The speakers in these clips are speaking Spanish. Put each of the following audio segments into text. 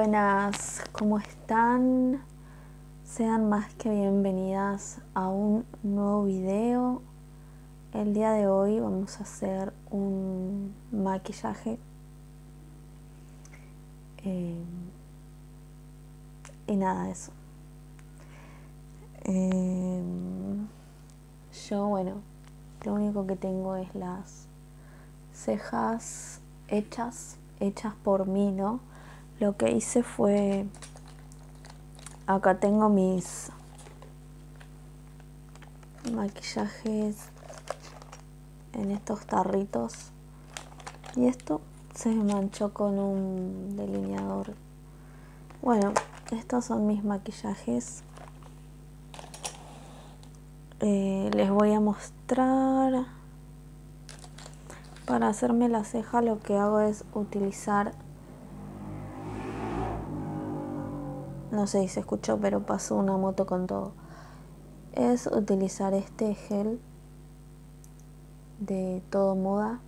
Buenas, ¿cómo están? Sean más que bienvenidas a un nuevo video. El día de hoy vamos a hacer un maquillaje. Eh, y nada, eso. Eh, yo, bueno, lo único que tengo es las cejas hechas, hechas por mí, ¿no? Lo que hice fue, acá tengo mis maquillajes en estos tarritos y esto se manchó con un delineador. Bueno, estos son mis maquillajes. Eh, les voy a mostrar para hacerme la ceja lo que hago es utilizar no sé si se escuchó pero pasó una moto con todo. Es utilizar este gel de todo moda.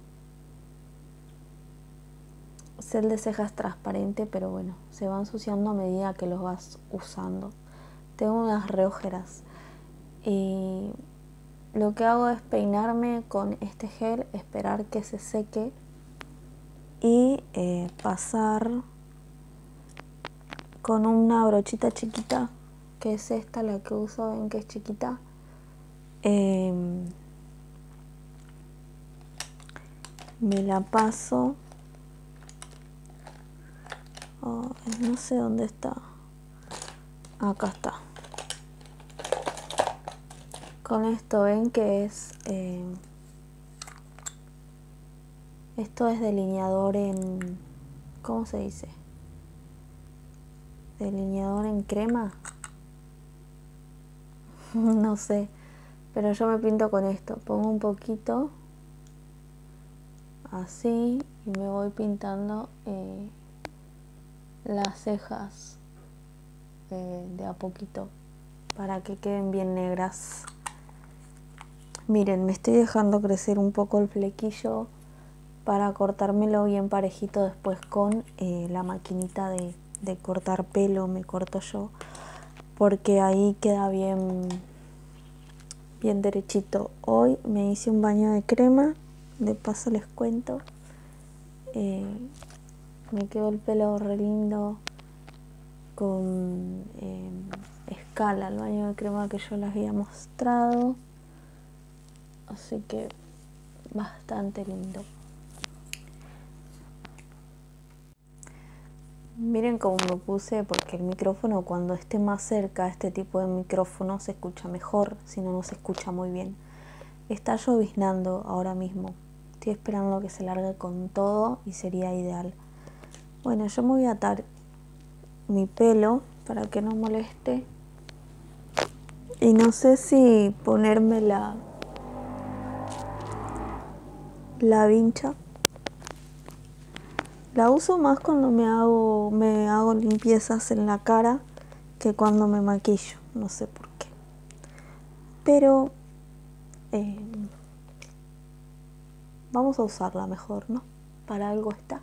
Es el de cejas transparente pero bueno se va ensuciando a medida que los vas usando. Tengo unas reojeras. Y lo que hago es peinarme con este gel, esperar que se seque y eh, pasar con una brochita chiquita, que es esta la que uso, ven que es chiquita. Em, me la paso. Oh, no sé dónde está. Acá está con esto ven que es eh, esto es delineador en ¿cómo se dice? Delineador en crema no sé pero yo me pinto con esto. Pongo un poquito así y me voy pintando eh, las cejas eh, de a poquito para que queden bien negras. Miren, me estoy dejando crecer un poco el flequillo para cortármelo bien parejito después con eh, la maquinita de, cortar pelo, me corto yo, porque ahí queda bien, bien derechito. Hoy me hice un baño de crema, de paso les cuento. Eh, me quedó el pelo re lindo con eh, escala, el baño de crema que yo les había mostrado así que bastante lindo miren cómo me puse porque el micrófono cuando esté más cerca este tipo de micrófono se escucha mejor si no no se escucha muy bien. Está lloviznando ahora mismo. Estoy esperando que se largue con todo y sería ideal. Bueno yo me voy a atar mi pelo para que no moleste. Y no sé si ponerme la la vincha. La uso más cuando me hago, me hago limpiezas en la cara que cuando me maquillo, no sé por qué. Pero eh, vamos a usarla mejor, ¿no? Para algo está.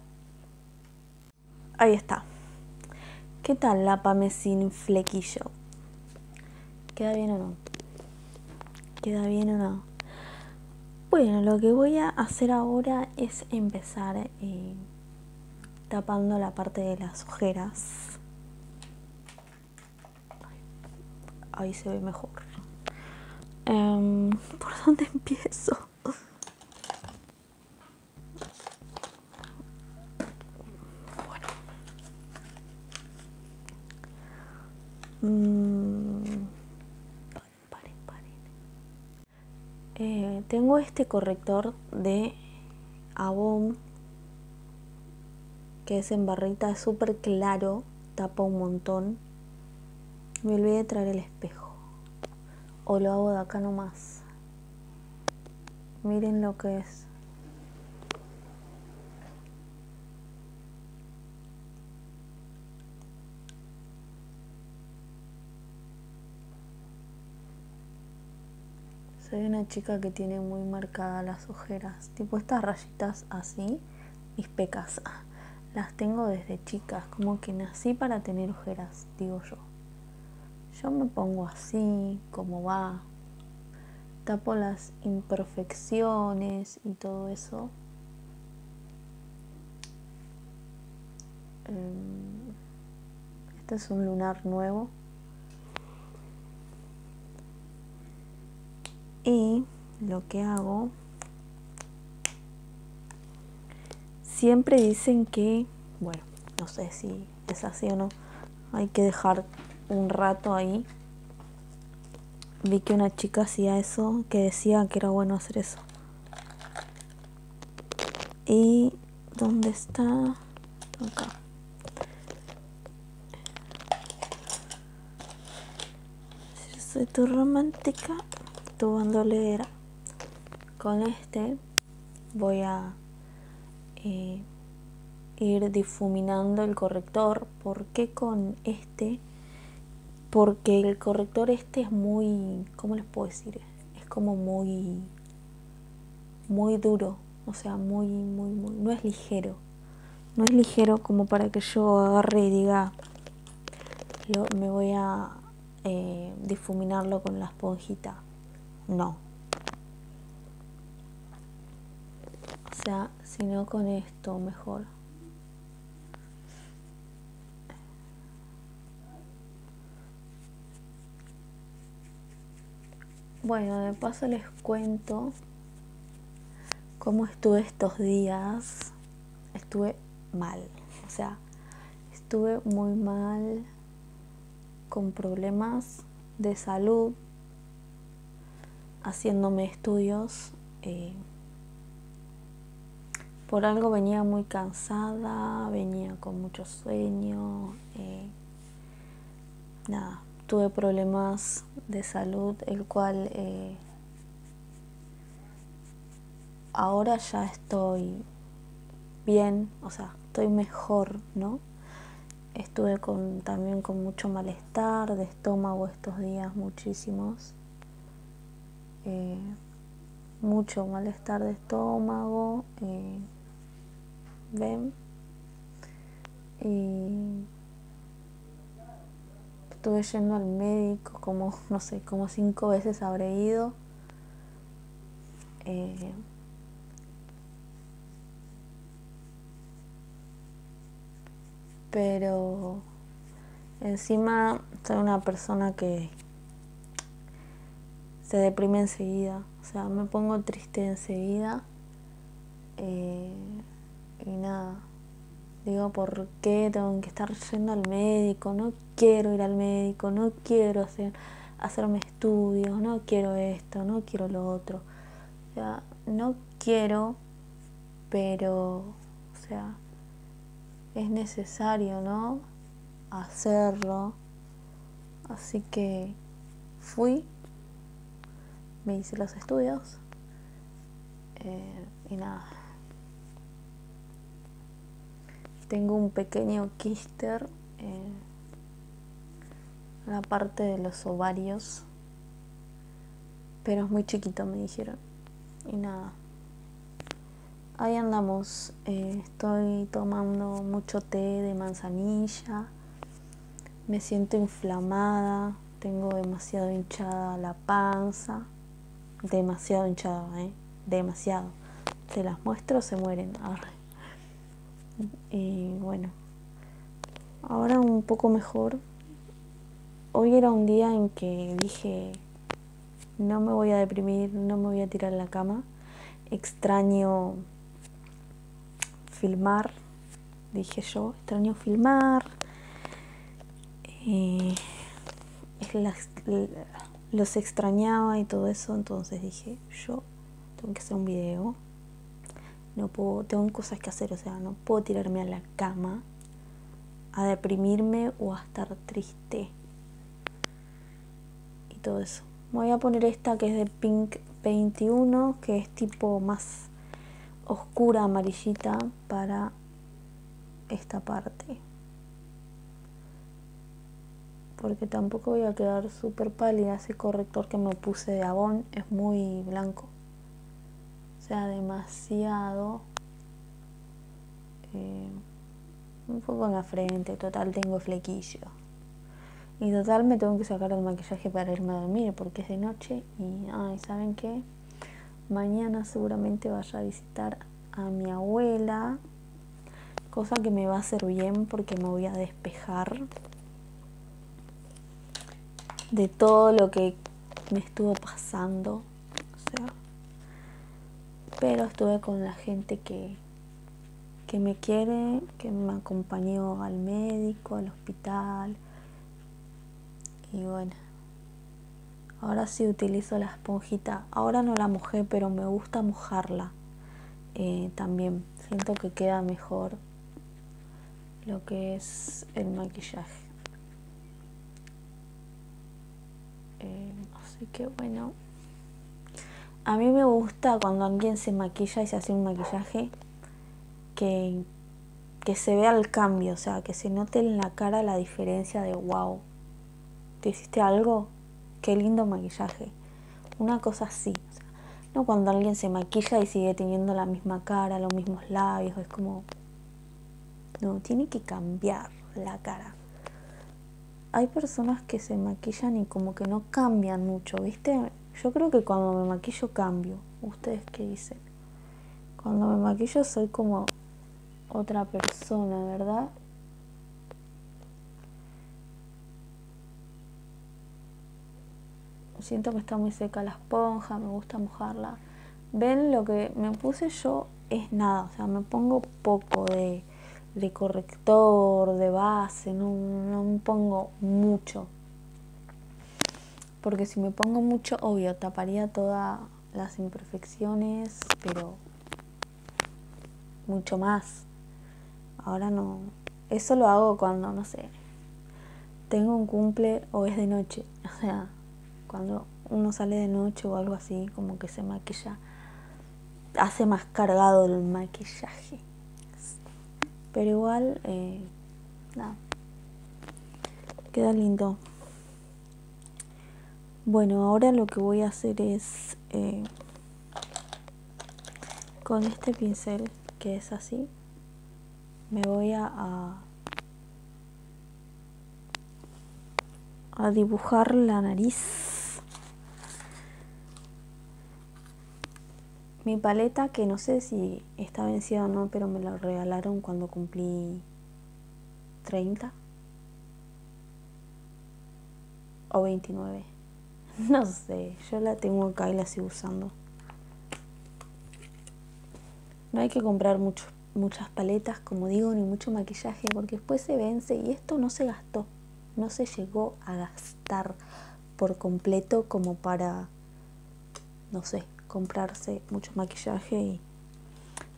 Ahí está. ¿Qué tal la pame sin flequillo? ¿Queda bien o no? ¿Queda bien o no? Bueno, lo que voy a hacer ahora es empezar eh, tapando la parte de las ojeras. Ahí se ve mejor. Em, ¿Por dónde empiezo? Bueno. Mm. Eh, tengo este corrector de Avon que es en barrita súper claro, tapa un montón. Me olvidé de traer el espejo. O lo hago de acá nomás. Miren lo que es. Soy una chica que tiene muy marcadas las ojeras, tipo estas rayitas así, mis pecas. Las tengo desde chicas, como que nací para tener ojeras, digo yo. Yo me pongo así, como va, tapo las imperfecciones y todo eso. Em, este es un lunar nuevo. Y lo que hago, siempre dicen que, bueno, no sé si es así o no, hay que dejar un rato ahí vi que una chica hacía eso, que decía que era bueno hacer eso. ¿Y dónde está? Acá. Soy tu romántica, tu bandolera. Con este voy a eh, ir difuminando el corrector. porque con este? porque el corrector este es muy, ¿cómo les puedo decir? Es como muy, muy duro, o sea, muy, muy, muy, no es ligero. No es ligero como para que yo agarre y diga, me voy a eh, difuminarlo con la esponjita. No. O sea, sino con esto mejor. Bueno, de paso les cuento cómo estuve estos días. Estuve mal, o sea, estuve muy mal con problemas de salud, haciéndome estudios. Eh, por algo venía muy cansada, venía con mucho sueño. Eh, nada, tuve problemas de salud, el cual eh, ahora ya estoy bien, o sea, estoy mejor, ¿no? Estuve con, también con mucho malestar de estómago estos días, muchísimos. Eh, mucho malestar de estómago. ¿Ven? Y estuve yendo al médico como, no sé, como cinco veces habré ido. Eh, pero encima soy una persona que se deprime enseguida, o sea, me pongo triste enseguida eh, y nada, Digo, ¿por qué tengo que estar yendo al médico? No quiero ir al médico, no quiero hacer, hacerme estudios, no quiero esto, no quiero lo otro. O sea, no quiero, pero, o sea, es necesario, ¿no? Hacerlo. Así que fui, me hice los estudios eh, y nada tengo un pequeño quíster en la parte de los ovarios, pero es muy chiquito, me dijeron. Y nada, ahí andamos. Eh, estoy tomando mucho té de manzanilla, me siento inflamada, tengo demasiado hinchada la panza, demasiado hinchada, ¿eh? demasiado. Se las muestro, se mueren. Y bueno, ahora un poco mejor. Hoy era un día en que dije, no me voy a deprimir, no me voy a tirar en la cama. Extraño filmar, dije yo, extraño filmar. los extrañaba y todo eso, entonces dije, yo tengo que hacer un video no puedo, tengo cosas que hacer, o sea, no puedo tirarme a la cama a deprimirme o a estar triste y todo eso. Voy a poner esta que es de Pink 21, que es tipo más oscura, amarillita para esta parte. Porque tampoco voy a quedar súper pálida. Ese corrector que me puse de Avon es muy blanco sea demasiado eh, un poco en la frente, total tengo flequillo. Y total me tengo que sacar el maquillaje para irme a dormir porque es de noche y, ay, ¿saben qué? Mañana seguramente vaya a visitar a mi abuela, cosa que me va a hacer bien porque me voy a despejar de todo lo que me estuvo pasando. O sea, pero estuve con la gente que, que me quiere, que me acompañó al médico, al hospital. Y bueno, ahora sí utilizo la esponjita. Ahora no la mojé, pero me gusta mojarla eh, también. Siento que queda mejor lo que es el maquillaje. Eh, así que bueno. A mí me gusta cuando alguien se maquilla y se hace un maquillaje que, que se vea el cambio, o sea, que se note en la cara la diferencia de wow, ¿te hiciste algo? Qué lindo maquillaje. Una cosa así. no cuando alguien se maquilla y sigue teniendo la misma cara, los mismos labios, es como... No, tiene que cambiar la cara. Hay personas que se maquillan y como que no cambian mucho, ¿viste? Yo creo que cuando me maquillo cambio. ¿Ustedes qué dicen? Cuando me maquillo soy como otra persona, ¿verdad? Siento que está muy seca la esponja, me gusta mojarla. Ven, lo que me puse yo es nada, o sea, me pongo poco de, de corrector, de base, no, no me pongo mucho porque si me pongo mucho, obvio, taparía todas las imperfecciones, pero mucho más. Ahora no. Eso lo hago cuando, no sé, tengo un cumple o es de noche. O sea, cuando uno sale de noche o algo así, como que se maquilla, hace más cargado el maquillaje. Pero igual, eh, nada, queda lindo. Bueno, ahora lo que voy a hacer es eh, con este pincel que es así, me voy a, a, dibujar la nariz. Mi paleta, que no sé si está vencida o no, pero me la regalaron cuando cumplí 30 o 29. No sé, yo la tengo acá y la sigo usando. No hay que comprar mucho, muchas paletas, como digo, ni mucho maquillaje, porque después se vence y esto no se gastó, no se llegó a gastar por completo como para, no sé, comprarse mucho maquillaje y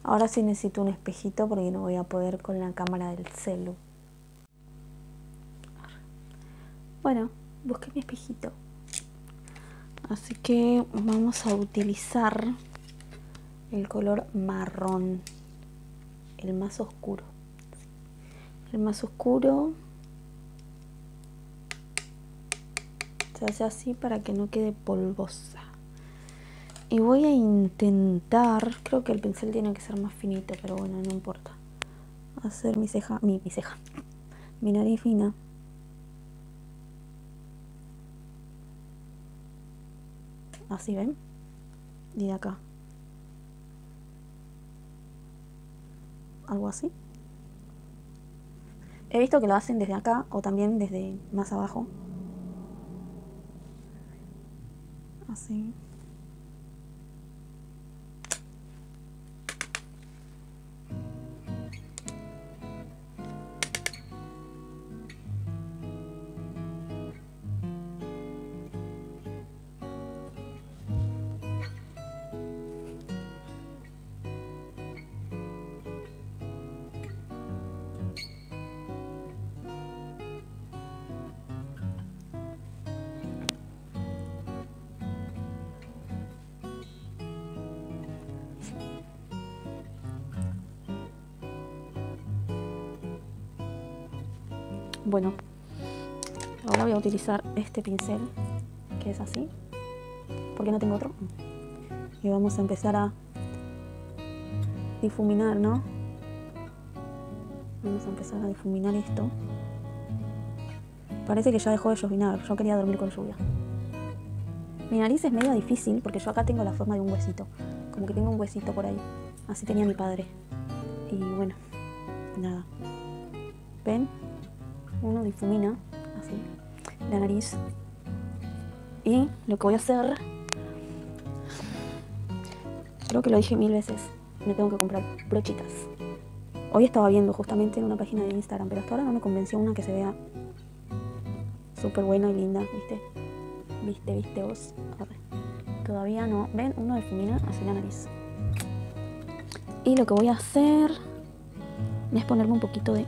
ahora sí necesito un espejito porque no voy a poder con la cámara del celu. Bueno, busqué mi espejito. Así que vamos a utilizar el color marrón, el más oscuro. El más oscuro se hace así para que no quede polvosa. Y voy a intentar, creo que el pincel tiene que ser más finito, pero bueno, no importa. Hacer mi ceja, mi, mi ceja, mi nariz fina. Así ven. Y de acá. Algo así. He visto que lo hacen desde acá o también desde más abajo. Así. Bueno, ahora voy a utilizar este pincel que es así, porque no tengo otro. Y vamos a empezar a difuminar, ¿no? Vamos a empezar a difuminar esto. Parece que ya dejó de llovinar. Yo quería dormir con lluvia. Mi nariz es medio difícil porque yo acá tengo la forma de un huesito. Como que tengo un huesito por ahí. Así tenía mi padre. Y bueno, nada. ¿Ven? Uno difumina así la nariz. Y lo que voy a hacer, creo que lo dije mil veces, me tengo que comprar brochitas. Hoy estaba viendo justamente en una página de Instagram, pero hasta ahora no me convenció una que se vea súper buena y linda, ¿viste? ¿Viste, viste vos? Todavía no. ¿Ven? Uno difumina hacia la nariz. Y lo que voy a hacer es ponerme un poquito de...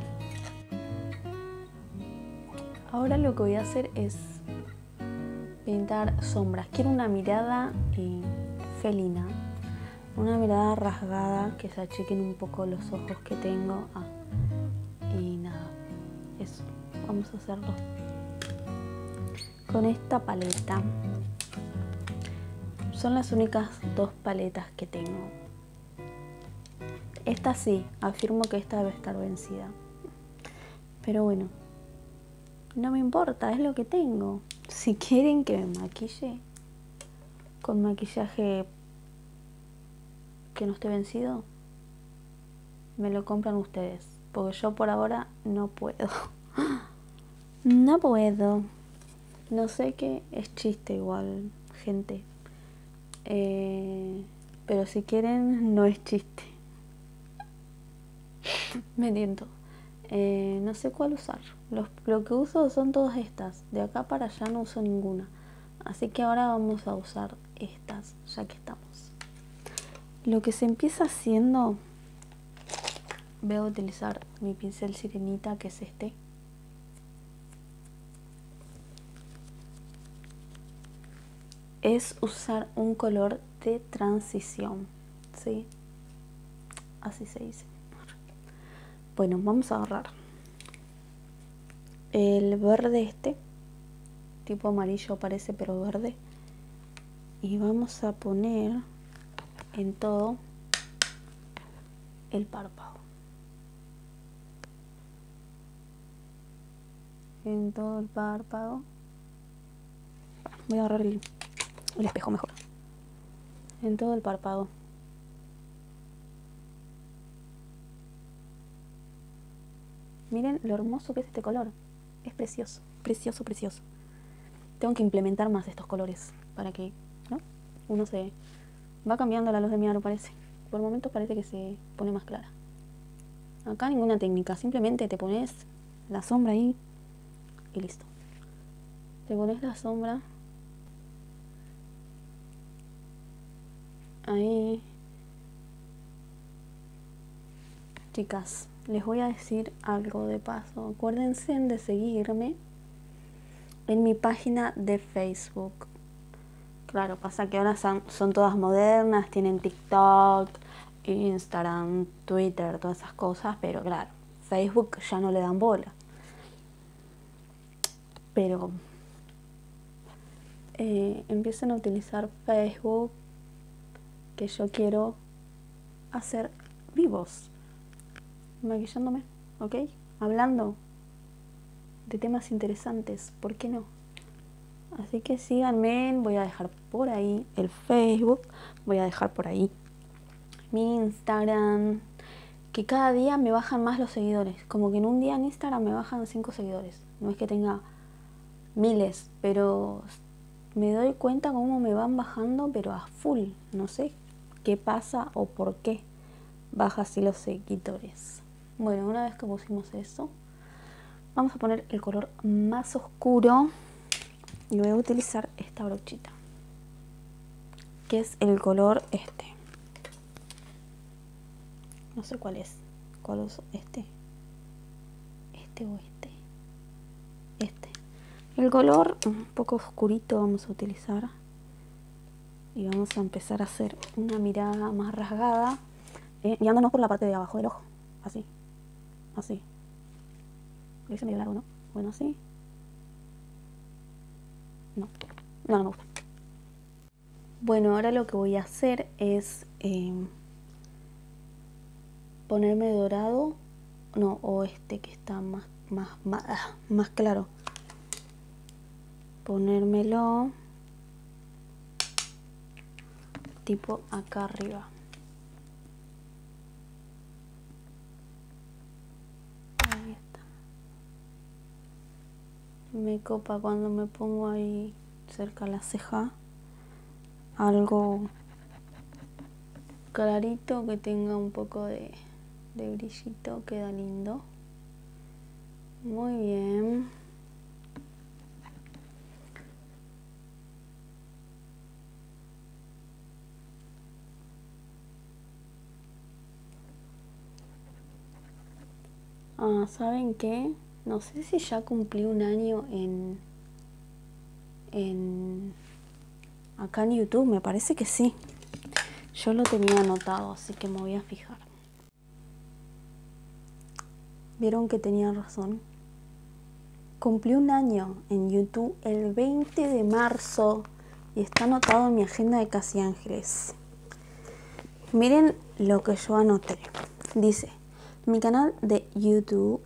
Ahora lo que voy a hacer es pintar sombras. Quiero una mirada eh, felina, una mirada rasgada, que se achiquen un poco los ojos que tengo. Ah, y nada, eso. Vamos a hacerlo con esta paleta. Son las únicas dos paletas que tengo. Esta sí, afirmo que esta debe estar vencida. Pero bueno, no me importa, es lo que tengo. Si quieren que me maquille con maquillaje que no esté vencido, me lo compran ustedes. Porque yo por ahora no puedo. No puedo. No sé qué es chiste igual, gente. Eh, pero si quieren, no es chiste. Me tiento. Eh, no sé cuál usar. lo que uso son todas estas. De acá para allá no uso ninguna. Así que ahora vamos a usar estas, ya que estamos. Lo que se empieza haciendo, voy a utilizar mi pincel sirenita, que es este. Es usar un color de transición, ¿sí? Así se dice. Bueno, vamos a agarrar el verde este, tipo amarillo parece, pero verde. Y vamos a poner en todo el párpado. En todo el párpado. Voy a agarrar el, espejo mejor. En todo el párpado. Miren lo hermoso que es este color. Es precioso, precioso, precioso. Tengo que implementar más estos colores para que ¿no? uno se va cambiando la luz de mi aro, parece. Por momentos parece que se pone más clara. Acá ninguna técnica, simplemente te pones la sombra ahí y listo. Te pones la sombra ahí. Chicas, les voy a decir algo de paso. Acuérdense de seguirme en mi página de Facebook. Claro, pasa que ahora son, son todas modernas, tienen TikTok, Instagram, Twitter, todas esas cosas, pero claro, Facebook ya no le dan bola. Pero eh, empiecen a utilizar Facebook, que yo quiero hacer vivos maquillándome, ¿ok? Hablando de temas interesantes, ¿por qué no? Así que síganme, voy a dejar por ahí el Facebook, voy a dejar por ahí mi Instagram, que cada día me bajan más los seguidores, como que en un día en Instagram me bajan 5 seguidores, no es que tenga miles, pero me doy cuenta cómo me van bajando, pero a full, no sé qué pasa o por qué baja así los seguidores. Bueno, una vez que pusimos eso, vamos a poner el color más oscuro y voy a utilizar esta brochita, que es el color este. No sé cuál es. ¿Cuál es este? Este o este. Este. El color un poco oscurito vamos a utilizar. Y vamos a empezar a hacer una mirada más rasgada. Eh, guiándonos por la parte de abajo del ojo. Así así. Lo hice largo, ¿no? Bueno, así. No, no, me gusta. Bueno, ahora lo que voy a hacer es em, ponerme dorado no, o este que está más, más, más, ah, más claro. Ponérmelo tipo acá arriba. Ahí está. Me copa cuando me pongo ahí cerca la ceja algo clarito que tenga un poco de, de brillito, queda lindo. Muy bien. Ah, ¿saben qué? No sé si ya cumplí un año en, en acá en YouTube, me parece que sí. Yo lo tenía anotado, así que me voy a fijar. Vieron que tenía razón. Cumplí un año en YouTube el 20 de marzo y está anotado en mi agenda de Casi Ángeles. Miren lo que yo anoté. Dice, mi canal de YouTube,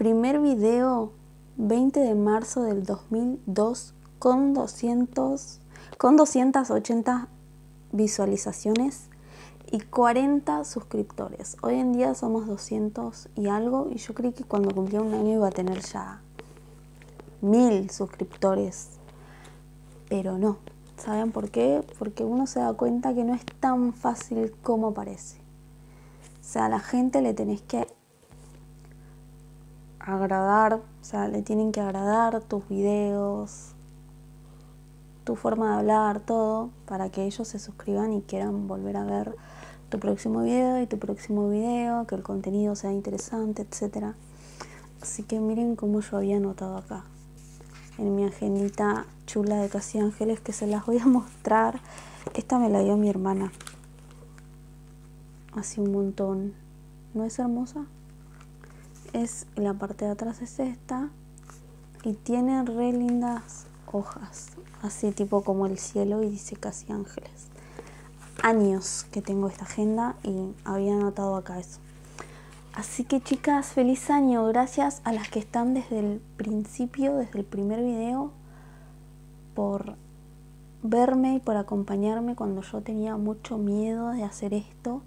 primer video 20 de marzo del 2002 con 200 con 280 visualizaciones y 40 suscriptores. Hoy en día somos 200 y algo y yo creí que cuando cumplía un año iba a tener ya mil suscriptores. Pero no. ¿Saben por qué? Porque uno se da cuenta que no es tan fácil como parece. O sea, a la gente le tenés que agradar, o sea, le tienen que agradar tus videos, tu forma de hablar, todo, para que ellos se suscriban y quieran volver a ver tu próximo video y tu próximo video, que el contenido sea interesante, etc. Así que miren cómo yo había anotado acá, en mi agendita chula de Casi Ángeles, que se las voy a mostrar. Esta me la dio mi hermana así un montón. ¿No es hermosa? Es la parte de atrás es esta y tiene re lindas hojas, así tipo como el cielo y dice casi ángeles. Años que tengo esta agenda y había anotado acá eso. Así que chicas, feliz año. Gracias a las que están desde el principio, desde el primer video, por verme y por acompañarme cuando yo tenía mucho miedo de hacer esto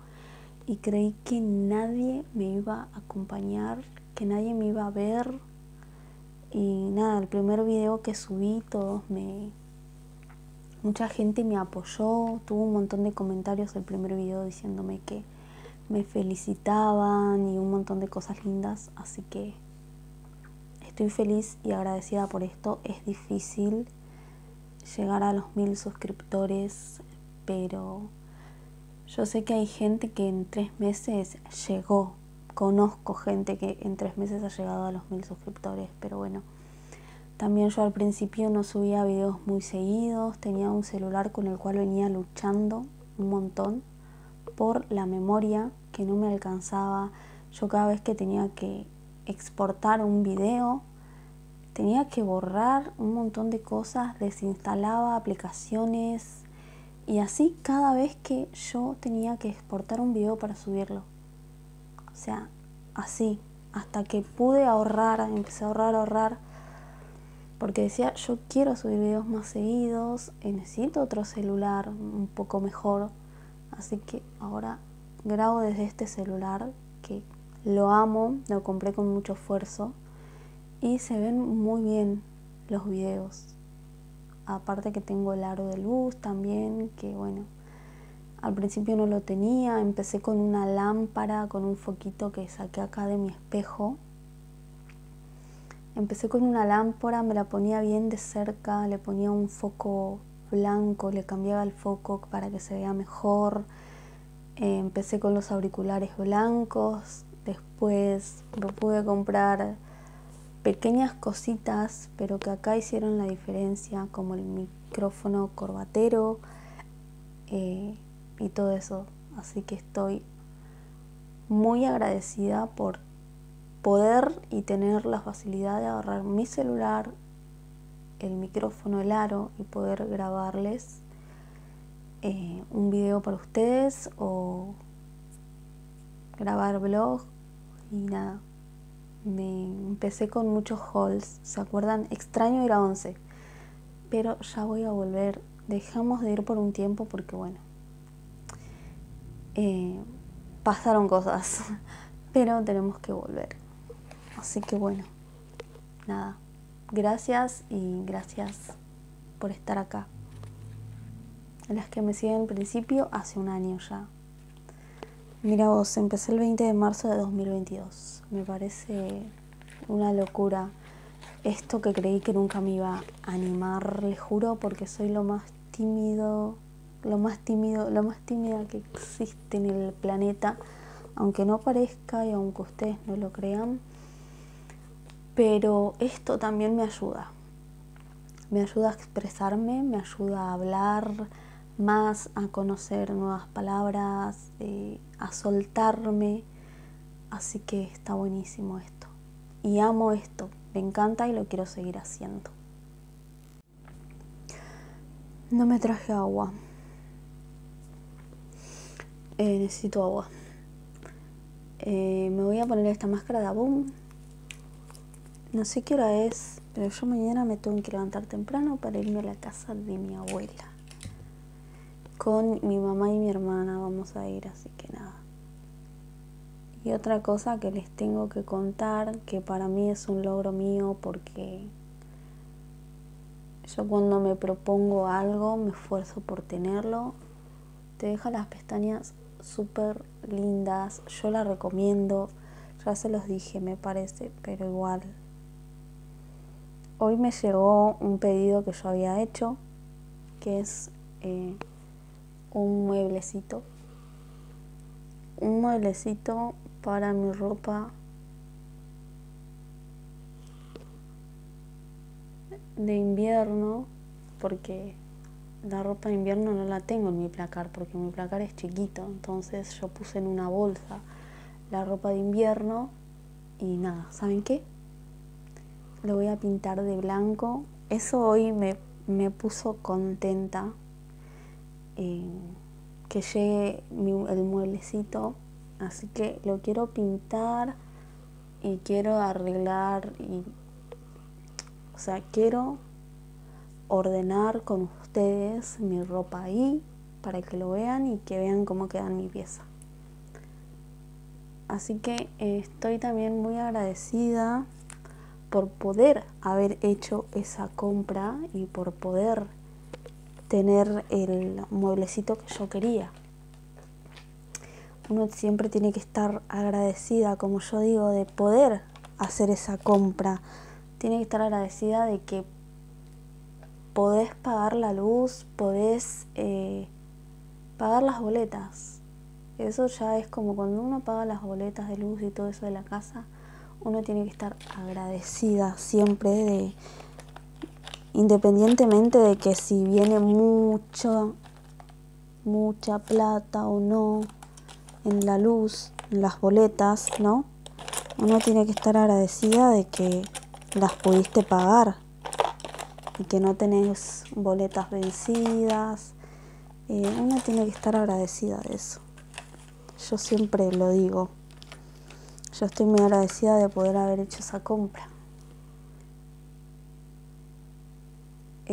y creí que nadie me iba a acompañar, que nadie me iba a ver. Y nada, el primer video que subí, todos me. Mucha gente me apoyó, tuvo un montón de comentarios el primer video diciéndome que me felicitaban y un montón de cosas lindas, así que estoy feliz y agradecida por esto. Es difícil llegar a los mil suscriptores, pero yo sé que hay gente que en tres meses llegó. Conozco gente que en tres meses ha llegado a los mil suscriptores, pero bueno. También yo al principio no subía videos muy seguidos, tenía un celular con el cual venía luchando un montón por la memoria que no me alcanzaba. Yo cada vez que tenía que exportar un video, tenía que borrar un montón de cosas, desinstalaba aplicaciones, y así cada vez que yo tenía que exportar un video para subirlo. O sea, así. Hasta que pude ahorrar, empecé a ahorrar, ahorrar. Porque decía, yo quiero subir videos más seguidos, necesito otro celular un poco mejor. Así que ahora grabo desde este celular que lo amo, lo compré con mucho esfuerzo y se ven muy bien los videos aparte que tengo el aro de luz también, que bueno, al principio no lo tenía, empecé con una lámpara, con un foquito que saqué acá de mi espejo. Empecé con una lámpara, me la ponía bien de cerca, le ponía un foco blanco, le cambiaba el foco para que se vea mejor. Eh, empecé con los auriculares blancos, después me pude comprar pequeñas cositas, pero que acá hicieron la diferencia, como el micrófono corbatero eh, y todo eso. Así que estoy muy agradecida por poder y tener la facilidad de agarrar mi celular, el micrófono, el aro y poder grabarles eh, un video para ustedes o grabar blog Y nada, me empecé con muchos halls, ¿se acuerdan? Extraño ir a 11, pero ya voy a volver. Dejamos de ir por un tiempo porque bueno, eh, pasaron cosas, pero tenemos que volver. Así que bueno, nada, gracias y gracias por estar acá. Las que me siguen en principio hace un año ya. Mira vos, empecé el 20 de marzo de 2022. Me parece una locura esto que creí que nunca me iba a animar, le juro, porque soy lo más tímido, lo más tímido, lo más tímida que existe en el planeta, aunque no parezca y aunque ustedes no lo crean. Pero esto también me ayuda. Me ayuda a expresarme, me ayuda a hablar más, a conocer nuevas palabras, eh, a soltarme. Así que está buenísimo esto. Y amo esto, me encanta y lo quiero seguir haciendo. No me traje agua. Eh, necesito agua. Eh, me voy a poner esta máscara de Aboom. No sé qué hora es, pero yo mañana me tengo que levantar temprano para irme a la casa de mi abuela. Con mi mamá y mi hermana vamos a ir, así que nada. Y otra cosa que les tengo que contar, que para mí es un logro mío porque yo cuando me propongo algo me esfuerzo por tenerlo. Te deja las pestañas súper lindas, yo la recomiendo, ya se los dije me parece, pero igual. Hoy me llegó un pedido que yo había hecho, que es eh, un mueblecito, un mueblecito para mi ropa de invierno, porque la ropa de invierno no la tengo en mi placar porque mi placar es chiquito. Entonces yo puse en una bolsa la ropa de invierno y nada, ¿saben qué? Lo voy a pintar de blanco. Eso hoy me, me puso contenta que llegue el mueblecito. Así que lo quiero pintar y quiero arreglar y o sea, quiero ordenar con ustedes mi ropa ahí para que lo vean y que vean cómo queda mi pieza. Así que eh, estoy también muy agradecida por poder haber hecho esa compra y por poder tener el mueblecito que yo quería. Uno siempre tiene que estar agradecida, como yo digo, de poder hacer esa compra. Tiene que estar agradecida de que podés pagar la luz, podés eh, pagar las boletas. Eso ya es como cuando uno paga las boletas de luz y todo eso de la casa, uno tiene que estar agradecida siempre de, independientemente de que si viene mucho, mucha plata o no en la luz, las boletas, ¿no? Uno tiene que estar agradecida de que las pudiste pagar y que no tenés boletas vencidas. Eh, uno tiene que estar agradecida de eso. Yo siempre lo digo. Yo estoy muy agradecida de poder haber hecho esa compra.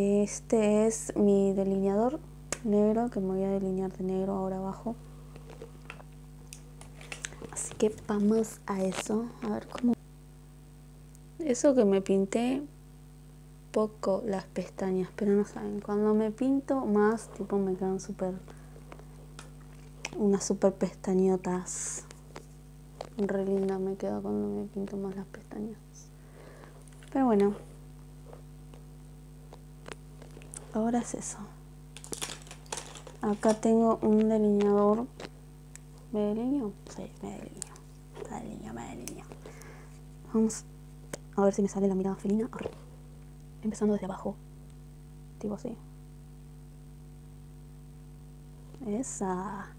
Este es mi delineador negro que me voy a delinear de negro ahora abajo. Así que vamos a eso. A ver cómo. Eso que me pinté poco las pestañas, pero no saben, cuando me pinto más, tipo me quedan súper, unas súper pestañotas. Re linda me queda cuando me pinto más las pestañas. Pero bueno, ahora es eso. Acá tengo un delineador. ¿Me delineo? Sí, me delineo. Me delineo, me delineo. Vamos a ver si me sale la mirada felina empezando desde abajo. Tipo así. Esa.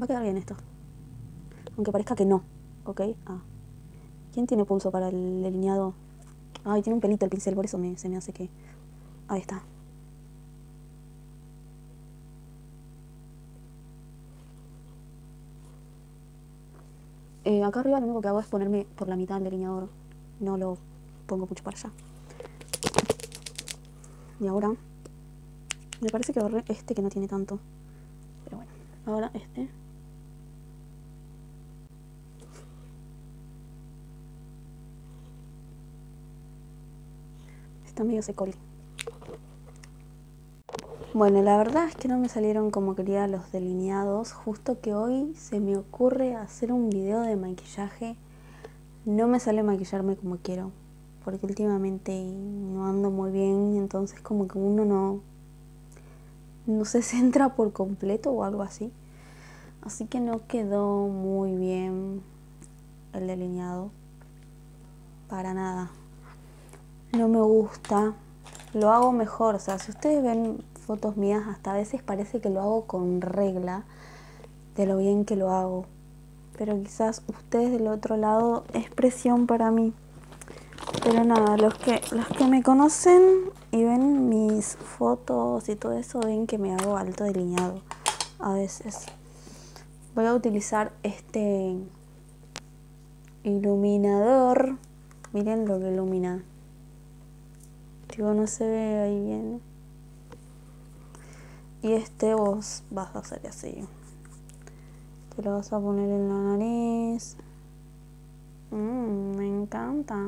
Va a quedar bien esto aunque parezca que no, ¿ok? Ah. ¿Quién tiene pulso para el delineado? Ay, tiene un pelito el pincel, por eso me, se me hace que... Ahí está. Eh, acá arriba lo único que hago es ponerme por la mitad el delineador. No lo pongo mucho para allá. Y ahora... Me parece que ahorré este que no tiene tanto. Pero bueno, ahora este... Está medio secoli. Bueno, la verdad es que no me salieron como quería los delineados. Justo que hoy se me ocurre hacer un video de maquillaje. No me sale maquillarme como quiero. Porque últimamente no ando muy bien. Entonces como que uno no, no se centra por completo o algo así. Así que no quedó muy bien el delineado. Para nada. No me gusta. Lo hago mejor. O sea, si ustedes ven fotos mías, hasta a veces parece que lo hago con regla de lo bien que lo hago. Pero quizás ustedes del otro lado es presión para mí. Pero nada, los que, los que me conocen y ven mis fotos y todo eso, ven que me hago alto delineado a veces. Voy a utilizar este iluminador. Miren lo que ilumina. Tipo, no se ve ahí bien. Y este vos vas a hacer así. Te lo vas a poner en la nariz. Mmm, me encanta.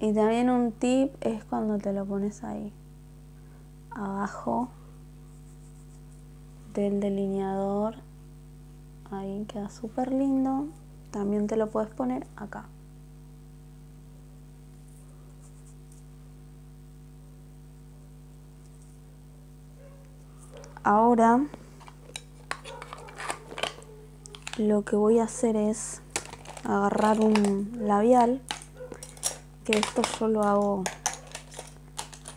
Y también un tip es cuando te lo pones ahí. Abajo del delineador. Ahí queda súper lindo. También te lo puedes poner acá. Ahora lo que voy a hacer es agarrar un labial que esto yo lo hago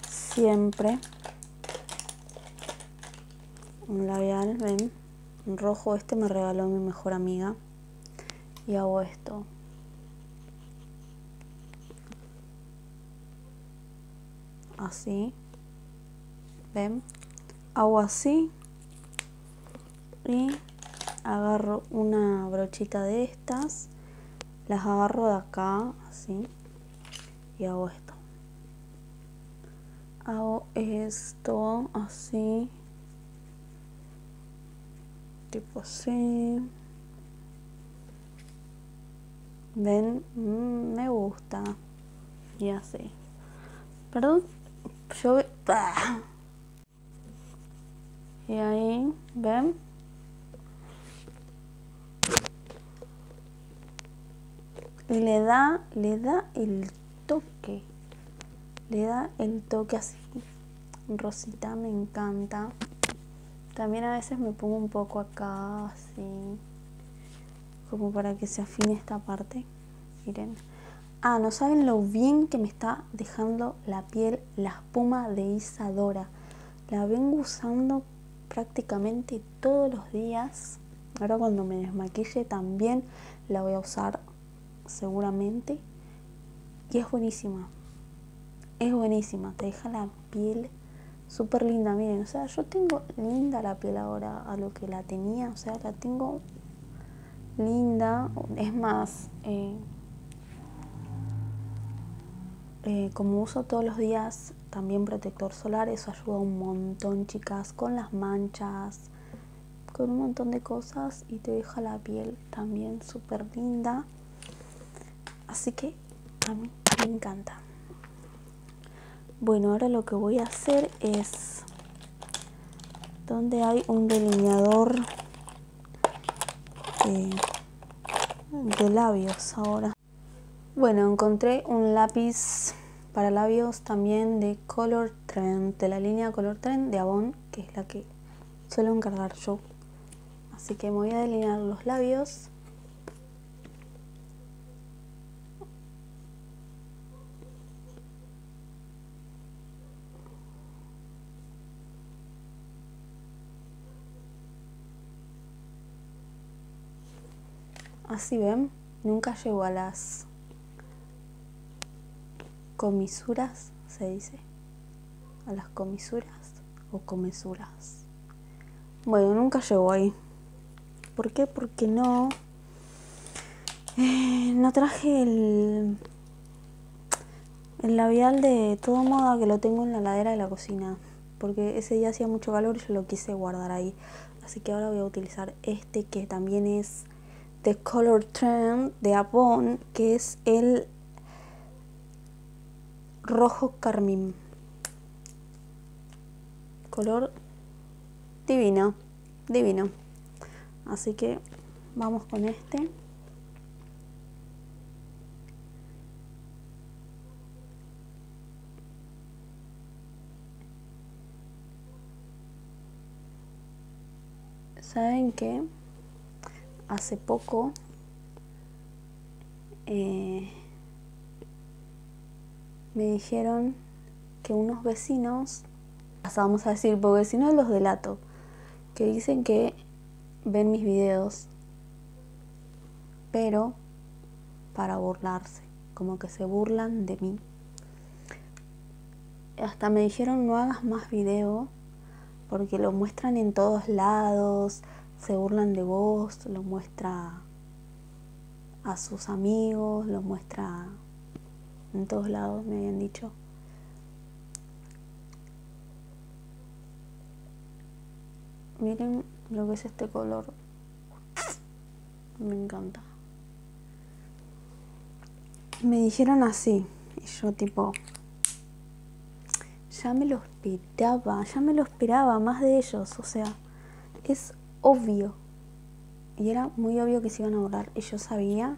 siempre. Un labial ven un rojo este me regaló mi mejor amiga y hago esto. Así ven hago así y agarro una brochita de estas las agarro de acá así y hago esto. Hago esto así tipo así. Ven mm, me gusta. Y así. Perdón yo y ahí, ¿ven? Y le da, le da el toque. Le da el toque así. Rosita me encanta. También a veces me pongo un poco acá así. Como para que se afine esta parte. Miren. Ah, no saben lo bien que me está dejando la piel la espuma de Isadora. La vengo usando prácticamente todos los días. Ahora cuando me desmaquille también la voy a usar seguramente. Y es buenísima. Es buenísima. Te deja la piel súper linda. Miren, o sea, yo tengo linda la piel ahora a lo que la tenía. O sea, la tengo linda. Es más, eh, eh, como uso todos los días también protector solar, eso ayuda un montón, chicas, con las manchas, con un montón de cosas y te deja la piel también súper linda. Así que a mí me encanta. Bueno, ahora lo que voy a hacer es donde hay un delineador eh, de labios ahora. Bueno, encontré un lápiz para labios también de Color Trend, de la línea Color Trend de Avon, que es la que suelo encargar yo. Así que me voy a delinear los labios. Así ven, nunca llego a las comisuras, se dice, a las comisuras o comesuras. Bueno, nunca llegó ahí. ¿Por qué? Porque no, Eh, no traje el, el labial de todo moda que lo tengo en la ladera de la cocina. Porque ese día hacía mucho calor y yo lo quise guardar ahí. Así que ahora voy a utilizar este que también es The Color Trend de Avon, que es el rojo carmín. Color divino, divino. Así que vamos con este. ¿Saben qué? Hace poco eh, me dijeron que unos vecinos, vamos a decir, porque si no los delato, que dicen que ven mis videos, pero para burlarse, como que se burlan de mí. Hasta me dijeron no hagas más videos porque lo muestran en todos lados, se burlan de vos, lo muestra a sus amigos, lo muestra en todos lados, me habían dicho. Miren lo que es este color. Me encanta. Me dijeron así, y yo tipo, ya me lo esperaba, ya me lo esperaba más de ellos, o sea, es obvio. Y era muy obvio que se iban a borrar. Y yo sabía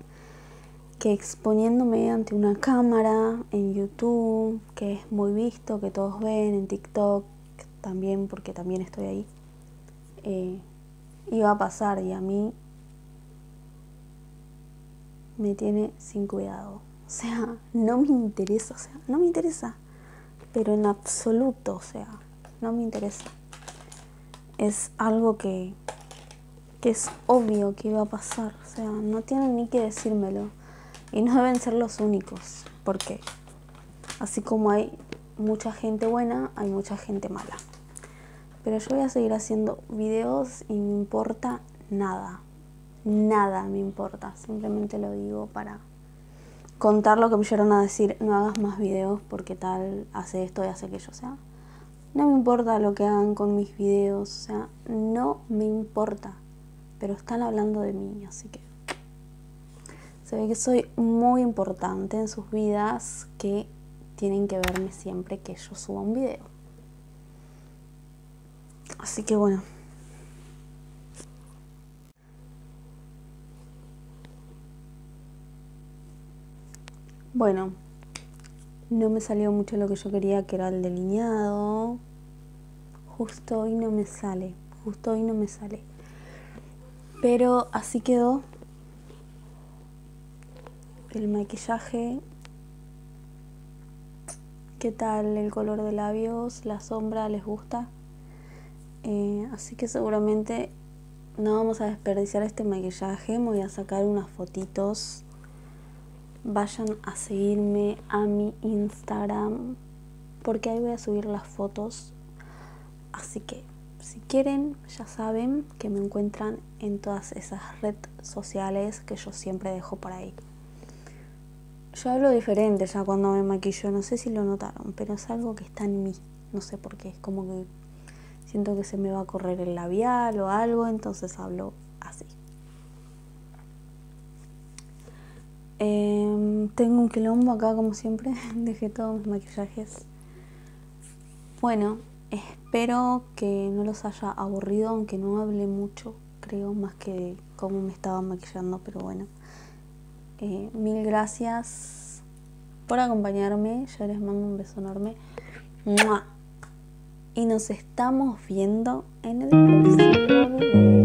que exponiéndome ante una cámara en YouTube, que es muy visto, que todos ven, en TikTok también, porque también estoy ahí, eh, iba a pasar y a mí me tiene sin cuidado. O sea, no me interesa, o sea, no me interesa pero en absoluto, o sea, no me interesa. Es algo que, que es obvio que iba a pasar, o sea, no tienen ni que decírmelo. Y no deben ser los únicos, porque así como hay mucha gente buena, hay mucha gente mala. Pero yo voy a seguir haciendo videos y me importa nada. Nada me importa. Simplemente lo digo para contar lo que me llegaron a decir, no hagas más videos porque tal hace esto y hace aquello. O sea, no me importa lo que hagan con mis videos, o sea, no me importa. Pero están hablando de mí, así que se ve que soy muy importante en sus vidas que tienen que verme siempre que yo suba un video. Así que bueno. Bueno, no me salió mucho lo que yo quería, que era el delineado. Justo hoy no me sale, justo hoy no me sale. Pero así quedó el maquillaje. ¿Qué tal el color de labios? ¿La sombra les gusta? Eh, así que seguramente no vamos a desperdiciar este maquillaje. Me voy a sacar unas fotitos vayan a seguirme a mi Instagram porque ahí voy a subir las fotos. Así que si quieren, ya saben que me encuentran en todas esas redes sociales que yo siempre dejo por ahí. Yo hablo diferente ya cuando me maquillo, no sé si lo notaron, pero es algo que está en mí, no sé por qué, es como que siento que se me va a correr el labial o algo, entonces hablo así. Em, tengo un quilombo acá como siempre, dejé todos mis maquillajes. Bueno, espero que no los haya aburrido, aunque no hable mucho, creo, más que cómo me estaba maquillando, pero bueno. Eh, mil gracias por acompañarme, yo les mando un beso enorme. Y nos estamos viendo en el próximo video.